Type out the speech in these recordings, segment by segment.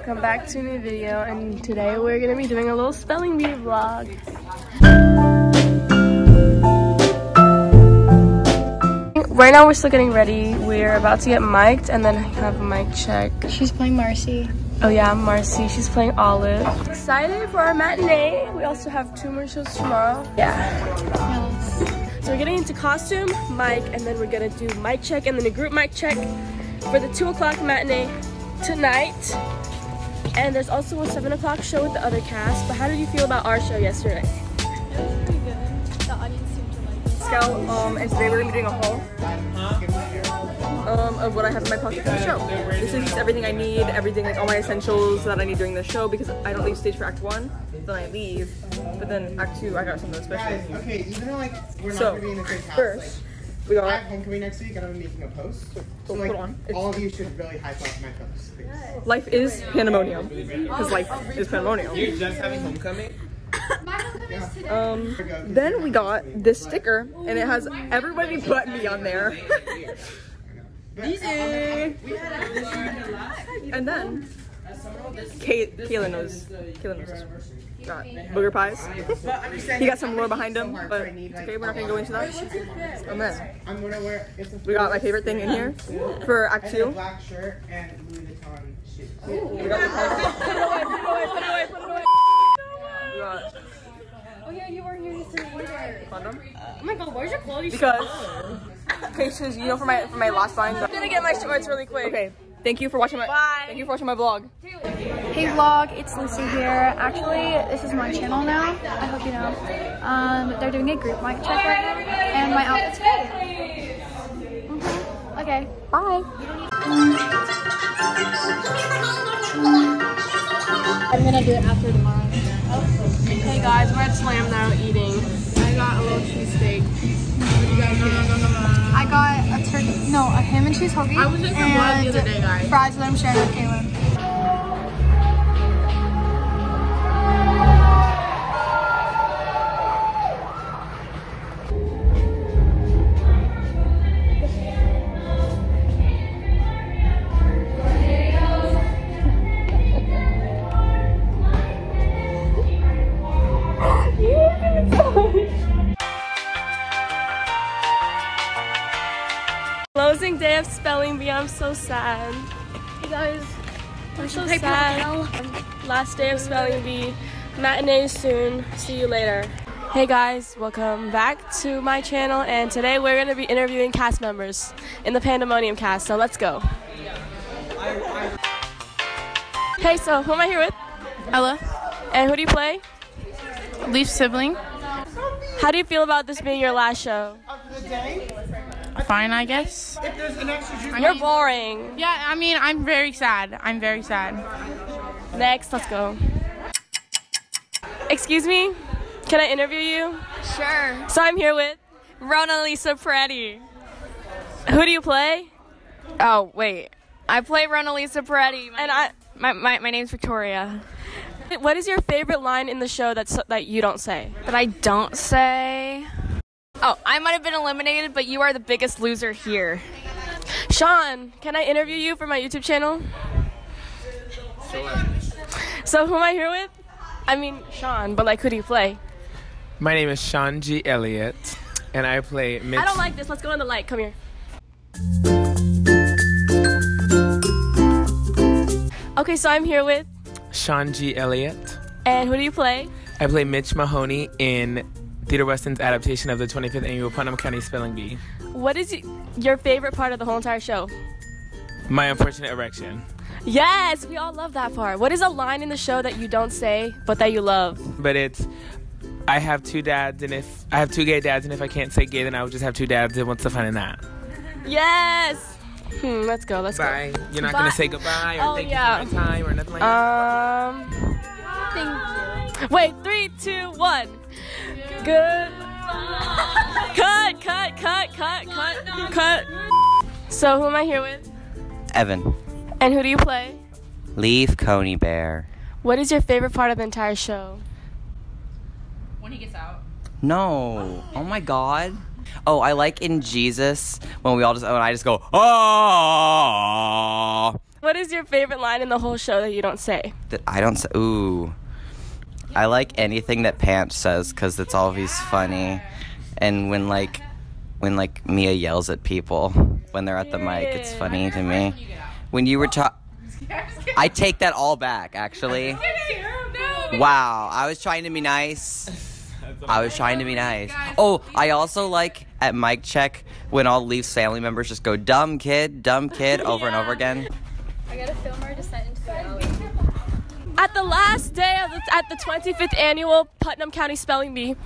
welcome back to a new video and today we're gonna be doing a little spelling bee vlog. Right now we're still getting ready. We're about to get mic'd and then have a mic check. She's playing Marcy. Oh yeah, Marcy, she's playing Olive. Excited for our matinee. We also have two more shows tomorrow. Yeah. Yes. So we're getting into costume, mic, and then we're gonna do mic check and then a group mic check for the two o'clock matinee tonight. And there's also a seven o'clock show with the other cast. But how did you feel about our show yesterday? It was pretty good. The audience seemed to like it. Scout, um, and today we're gonna be doing a haul um, of what I have in my pocket for the show. This is just everything I need, everything like all my essentials that I need during the show because I don't leave stage for Act One, then I leave, but then Act Two I got something Guys, special. okay, even though like we're not So, gonna be in the same house, First, we like, I got have homecoming next week and I'm making a post. So Put like on. all of you should really hype up my post. please. Life is Pandemonium because life is Pandemonium. You're just having homecoming? Um, then we got this sticker and it has everybody but me on there. Easy. And then Kay- Kayla knows. Kayla knows. Got booger pies. he got some lore behind him, but it's okay. We're not gonna go into that. And then I'm gonna wear it's we got my favorite thing in here for Act Two. black shirt and Louis Vuitton shoes. We got Oh yeah, you weren't here yesterday. condom. Oh my god, where's your clothes? Because okay, so you know for my for my last line. I'm gonna get my shorts really quick. Okay, thank you for watching my Bye. thank you for watching my vlog. Hey vlog, it's Lucy here. Actually, this is my channel now. I hope you know. Um, they're doing a group mic check right now, and my outfit's great. Mhm. Okay, bye. I'm gonna do it after tomorrow. Hey guys, we're at Slam now eating. I got a little cheesesteak. I got a turkey, no, a ham and cheese hoagie. I was your vlog the other day, guys. Fries that I'm sharing with Kaylin. Last day of spelling bee. Matinee soon. See you later. Hey guys, welcome back to my channel and today we're going to be interviewing cast members in the Pandemonium cast. So let's go. Hey, so who am I here with? Ella, And who do you play? Leaf sibling. How do you feel about this being your last show? Fine, I guess. You're boring. Yeah, I mean, I'm very sad. I'm very sad. Next, let's go. Excuse me? Can I interview you? Sure. So I'm here with Rona Lisa Peretti. who do you play? Oh, wait. I play Rona Lisa Peretti. And I My, my, my name's Victoria. what is your favorite line in the show that's that you don't say? That I don't say. Oh, I might have been eliminated, but you are the biggest loser here. Sean, can I interview you for my YouTube channel? So who am I here with? I mean Sean, but like who do you play? My name is Sean G. Elliott, and I play Mitch. I don't like this. Let's go in the light. Come here. Okay, so I'm here with Sean G. Elliott. and who do you play? I play Mitch Mahoney in Theater Weston's adaptation of the 25th annual Putnam County Spelling Bee. What is your favorite part of the whole entire show? My unfortunate erection. Yes, we all love that part. What is a line in the show that you don't say but that you love? But it's I have two dads, and if I have two gay dads, and if I can't say gay, then I would just have two dads. And what's the fun in that? Yes. Hmm, let's go. Let's Bye. You're not Bye. gonna say goodbye or Oh, thank yeah. you for my time or nothing like go. that. Um. Thank you. Wait, three, two, one. Good. Cut, cut, cut, cut, cut, cut. So who am I here with? Evan. And who do you play? Leaf Coneybear. What is your favorite part of the entire show? When he gets out. No. Oh my god. Oh, I like in Jesus when we all just when I just go oh. What is your favorite line in the whole show that you don't say? That I don't say. Ooh. I like anything that Pants says because it's always funny, and when like, when like Mia yells at people when they're at the mic, it's funny to me. When you were talking, I take that all back. Actually. Wow, I was trying to be nice. I was trying to be nice. Oh, I also like at mic check when all Leafs family members just go "dumb kid, dumb kid" over and over again. I got a filmer to send into the alley. At the last day of the, at the 25th annual Putnam County Spelling Bee,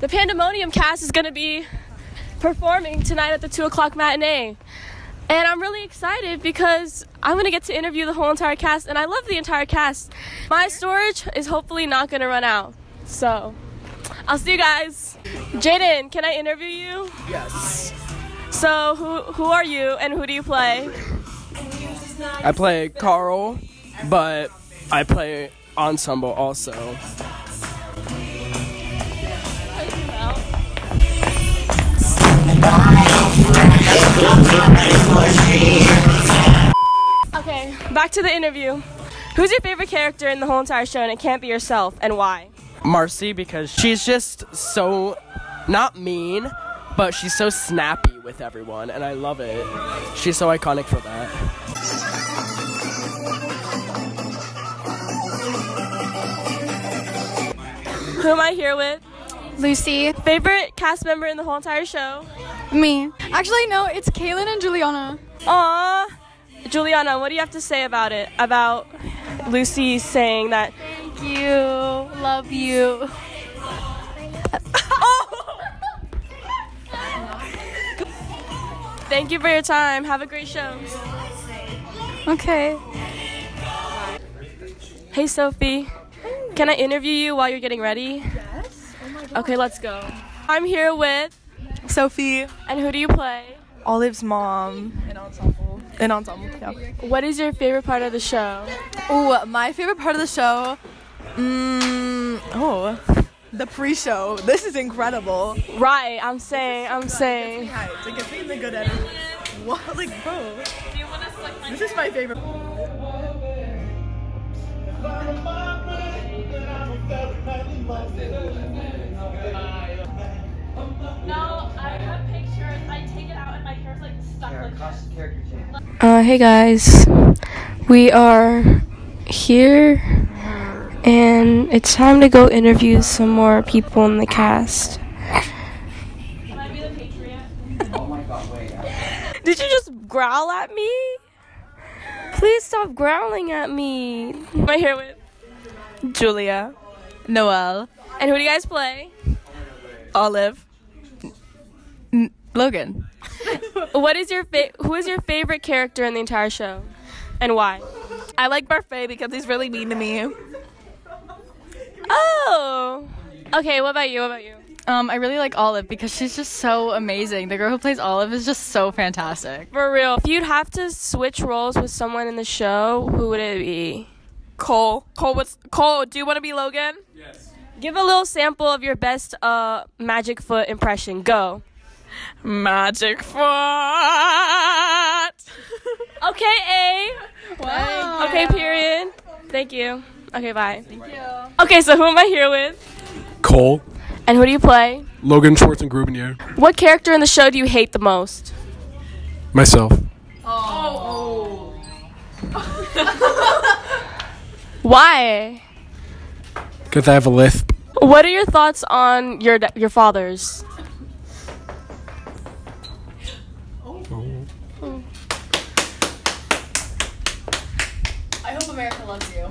the Pandemonium cast is going to be performing tonight at the 2 o'clock matinee. And I'm really excited because I'm going to get to interview the whole entire cast, and I love the entire cast. My storage is hopefully not going to run out. So, I'll see you guys. Jaden, can I interview you? Yes. So, who, who are you and who do you play? I play Carl, but I play ensemble also. Okay, back to the interview. Who's your favorite character in the whole entire show, and it can't be yourself, and why? Marcy because she's just so not mean, but she's so snappy with everyone, and I love it. She's so iconic for that. Who am I here with? Lucy. Favorite cast member in the whole entire show? Me. Actually, no, it's Kaylin and Juliana. Aw. Juliana, what do you have to say about it? About Lucy saying that. Thank you. Love you. oh! Thank you for your time. Have a great show. Okay. Hey, Sophie. Can I interview you while you're getting ready? Yes. Okay, let's go. I'm here with. Sophie, And who do you play? Olive's mom. In ensemble. In ensemble, yeah. What is your favorite part of the show? Oh, my favorite part of the show. Mm, oh, the pre-show. This is incredible. Right, I'm saying, I'm saying. Hyped. Like it's the good energy. What? Like, bro. This is my favorite. Uh, hey guys, we are here, and it's time to go interview some more people in the cast. Did you just growl at me? Please stop growling at me. Am I here with? Julia, Noel, And who do you guys play? Olive, N- Logan. What is your fa- who is your favorite character in the entire show, and why? I like Parfait because he's really mean to me. Oh. Okay. What about you? What about you? Um, I really like Olive because she's just so amazing. The girl who plays Olive is just so fantastic. For real, if you'd have to switch roles with someone in the show, who would it be? Cole. Cole, what's Cole? Do you want to be Logan? Yes. Give a little sample of your best uh magic foot impression. Go. Magic foot. Okay, A. Wow. Okay, period. Thank you. Okay, bye. Thank you. Okay, so who am I here with? Cole, And who do you play? Logan Schwartz, and Grubenier. What character in the show do you hate the most? Myself. Oh. Why? Because I have a lisp. What are your thoughts on your your father's?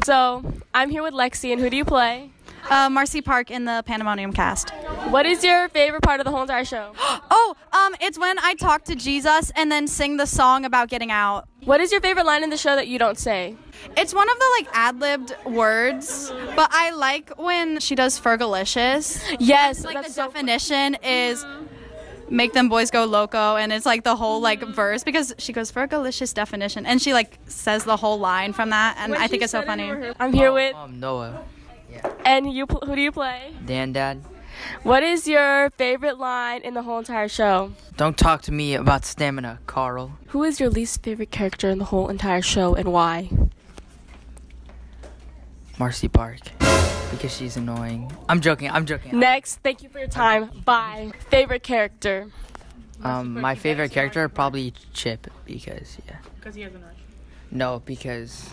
So I'm here with Lexi, and who do you play? Uh, Marcy Park in the Pandemonium cast. What is your favorite part of the whole entire show? Oh, um, it's when I talk to Jesus and then sing the song about getting out. What is your favorite line in the show that you don't say? It's one of the like ad libbed words, but I like when she does Fergalicious. Yes, Like that's the so definition is make them boys go loco, and it's like the whole like verse because she goes for a delicious definition, and she like says the whole line from that, and I think it's so funny. I'm here with, Um, Noah, and you. pl- Who do you play? Dan, Dad. What is your favorite line in the whole entire show? Don't talk to me about stamina, Carl. Who is your least favorite character in the whole entire show and why? Marcy Park. Because she's annoying. I'm joking, I'm joking. Next, thank you for your time. Bye. Favorite character? Um, my favorite character probably Chip because yeah. Because he has an No, because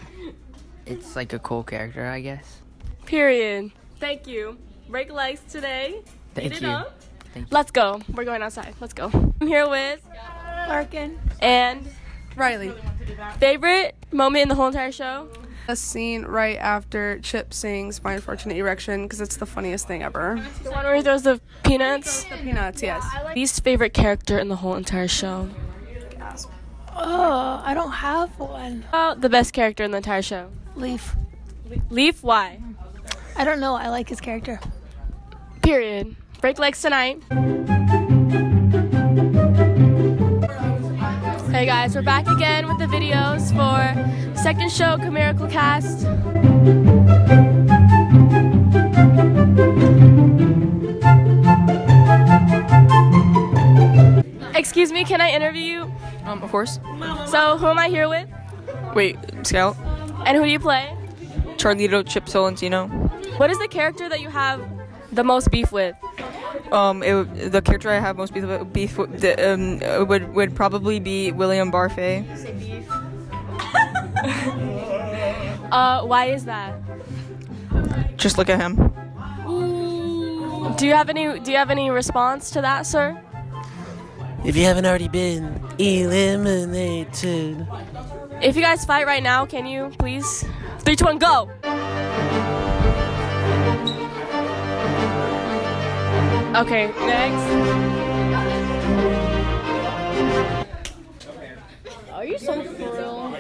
it's like a cool character, I guess. Period. Thank you. Break legs today. Thank Eat it you. up. Thank Let's go. We're going outside. Let's go. I'm here with Larkin. and Riley. favorite moment in the whole entire show. A scene right after Chip sings My Unfortunate Erection because it's the funniest thing ever. The one where he throws the peanuts. The peanuts, yes. Least favorite character in the whole entire show. Oh, I don't have one. Oh, the best character in the entire show. Leaf. Leaf, why? I don't know. I like his character. Period. Break legs tonight. Hey guys, we're back again with the videos for second show Chimerical Cast. Excuse me, can I interview you? Um, of course. So, who am I here with? Wait, Scout. And who do you play? Charlito Chip Tolentino. What is the character that you have the most beef with? Um, it, the character I have most beef, with- beef um, would would probably be William Barfée. Uh, why is that? Just look at him. Do you have any do you have any response to that, sir? If you haven't already been eliminated. If you guys fight right now, can you please? Three, two, one, go! Okay, next. Are you so real?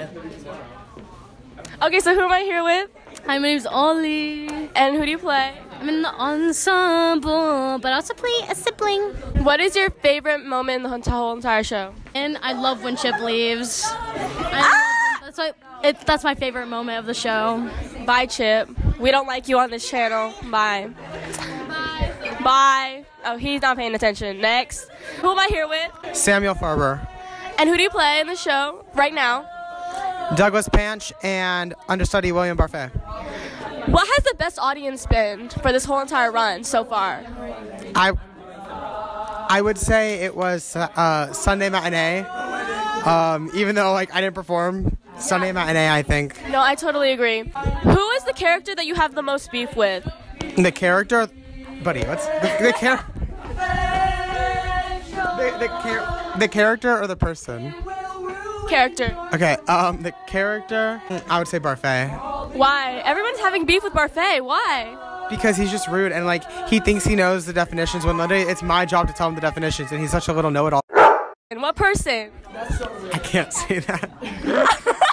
Okay, so who am I here with? Hi, my name's Ollie. And who do you play? I'm in the ensemble, but I also play a sibling. What is your favorite moment in the whole entire show? And I love when Chip leaves. I love ah! that's my it, that's my favorite moment of the show. Bye, Chip. We don't like you on this channel. Bye. Bye. Oh, he's not paying attention. Next. Who am I here with? Samuel Farber, And who do you play in the show right now? Douglas Panch, and understudy William Barfée. What has the best audience been for this whole entire run so far? I I would say it was uh, Sunday matinee. Um, even though like I didn't perform Sunday matinee, I think No, I totally agree. Who is the character that you have the most beef with? the character, buddy. What's the, the the, the, char- the character or the person? Character. Okay. Um, the character. I would say Barfée Why? Everyone's having beef with Barfée. Why? because he's just rude and like he thinks he knows the definitions when literally it's my job to tell him the definitions and he's such a little know-it-all. And what person? I can't say that.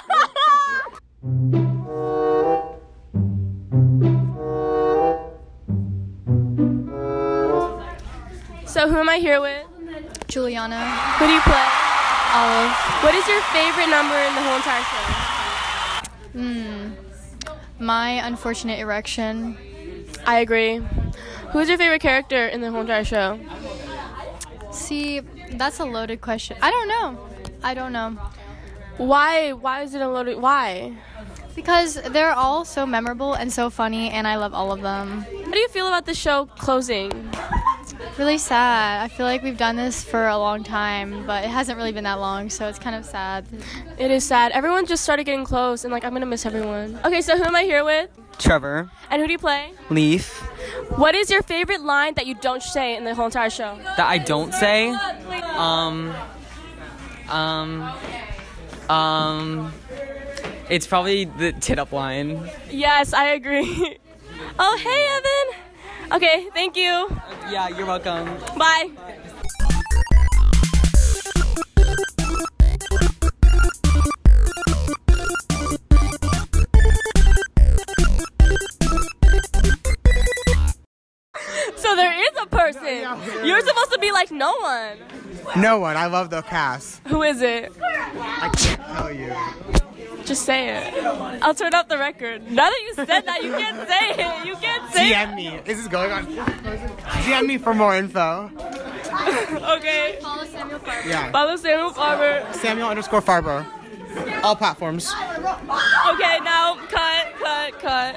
I here with? Juliana. Who do you play? Olive. What is your favorite number in the whole entire show? Hmm. My unfortunate erection. I agree. Who is your favorite character in the whole entire show? See, that's a loaded question. I don't know. I don't know. Why? Why is it a loaded? Why? Because they're all so memorable and so funny, and I love all of them. How do you feel about the show closing? Really sad. I feel like we've done this for a long time, but it hasn't really been that long, so it's kind of sad. It is sad. Everyone just started getting close, and like I'm gonna miss everyone. Okay, so who am I here with? Trevor. And who do you play? Leaf. What is your favorite line that you don't say in the whole entire show? That I don't say. Um. Um. Um. It's probably the tit up line. Yes, I agree. oh, hey, Evan. Okay, thank you. Yeah, you're welcome. Bye. So there is a person. You're supposed to be like no one. No one. I love the cast. Who is it? I can't tell you. Just say it. I'll turn off the record. Now that you said that, you can't say it. You can't say it. DM me. Is this going on? DM me for more info. okay. Follow Samuel Farber. Yeah. Follow Samuel Farber. Samuel underscore Farber. All platforms. Okay, now cut, cut, cut.